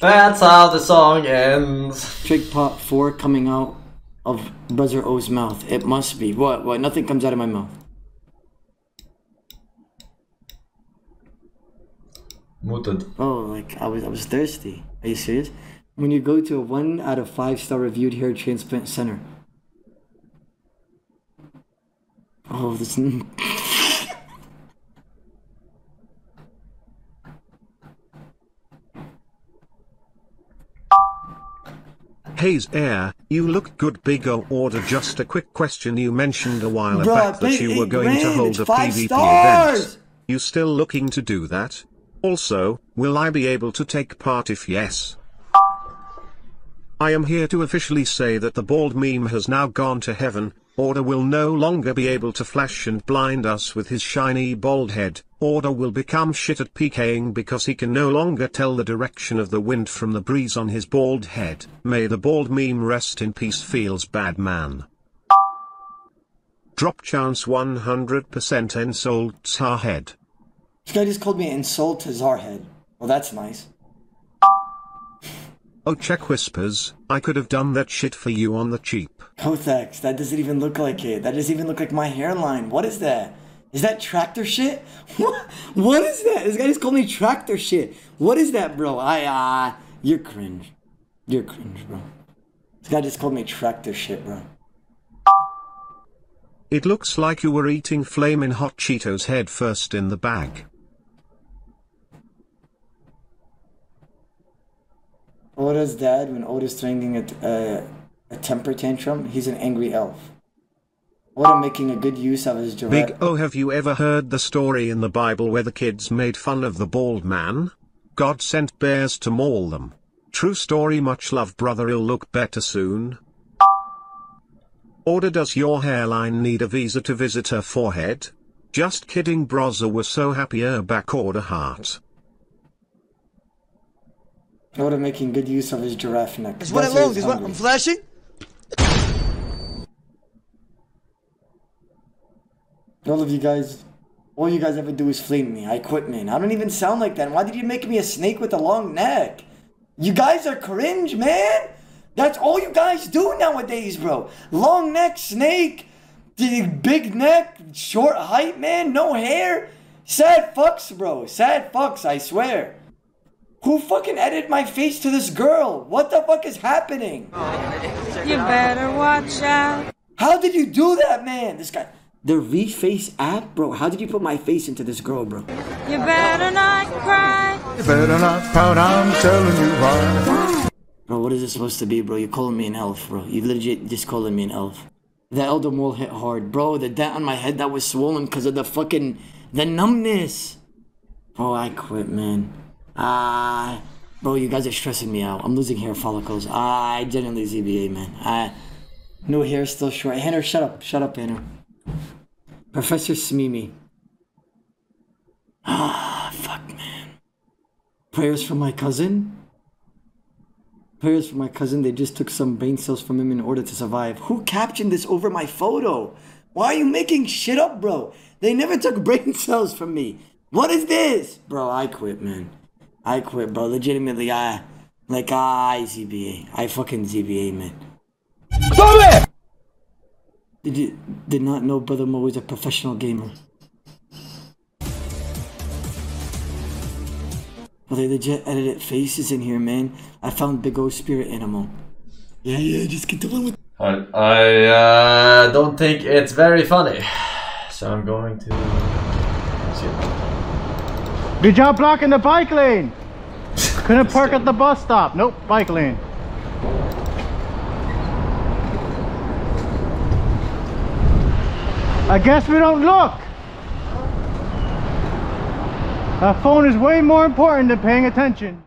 That's how the song ends. Trick pot four coming out of Buzzer O's mouth. It must be. What? What? Nothing comes out of my mouth. Muted. Oh, like I was I was thirsty. Are you serious? When you go to a one out of five star reviewed hair transplant center. Oh, this. Hayes Air, you look good big O order just a quick question you mentioned a while Bruh, back that you were going to hold a PvP stars! event. You still looking to do that? Also, will I be able to take part if yes? I am here to officially say that the bald meme has now gone to heaven, Oda will no longer be able to flash and blind us with his shiny bald head, Oda will become shit at PKing because he can no longer tell the direction of the wind from the breeze on his bald head. May the bald meme rest in peace feels bad man. Drop chance 100% insults our head. This guy just called me insult to Zarhead. Well, that's nice. Oh check whispers, I could have done that shit for you on the cheap. Kothex, that doesn't even look like it. That doesn't even look like my hairline. What is that? Is that tractor shit? What? What is that? This guy just called me tractor shit. What is that, bro? I uh, you're cringe. You're cringe, bro. This guy just called me tractor shit, bro. It looks like you were eating flamin' hot Cheetos head first in the bag. Oda's dad, when Oda's throwing a, a, uh, a temper tantrum, he's an angry elf. Oda making a good use of his Big direct. O have you ever heard the story in the Bible where the kids made fun of the bald man? God sent bears to maul them. True story much love brother He'll look better soon. Oda does your hairline need a visa to visit her forehead? Just kidding brother was so happier back order heart. Oda making good use of his giraffe neck. It's what it why is what. I'm flashing. All of you guys, all you guys ever do is flame me. I quit, man. I don't even sound like that. Why did you make me a snake with a long neck? You guys are cringe, man. That's all you guys do nowadays, bro. Long neck, snake, big neck, short height, man, no hair. Sad fucks, bro. Sad fucks, I swear. Who fucking edited my face to this girl? What the fuck is happening? You better watch out. How did you do that, man? This guy. The Reface app, bro. How did you put my face into this girl, bro? You better not cry. You better not pout, I'm telling you why. Bro, what is this supposed to be, bro? You're calling me an elf, bro. You legit just calling me an elf. The Elder Maul hit hard, bro. The dent on my head that was swollen because of the fucking the numbness. Bro, I quit, man. Ah, bro, you guys are stressing me out. I'm losing hair follicles. I genuinely ZBA, man. I no hair, still short. Hanner, shut up, shut up, Hanner. Professor Smimi. Ah, fuck, man. Prayers for my cousin. Prayers for my cousin. They just took some brain cells from him in order to survive. Who captioned this over my photo? Why are you making shit up, bro? They never took brain cells from me. What is this? Bro, I quit, man. I quit, bro. Legitimately, I. Like, I ZBA. I fucking ZBA, man. Stop it! Did you did not know Brother Mo was a professional gamer? Well, they legit edited faces in here, man. I found Big O spirit animal. Yeah, yeah, just get the one with. I, I uh, don't think it's very funny. So I'm going to skip. Good job blocking the bike lane. Couldn't park at the bus stop. Nope, bike lane. I guess we don't look. A phone is way more important than paying attention.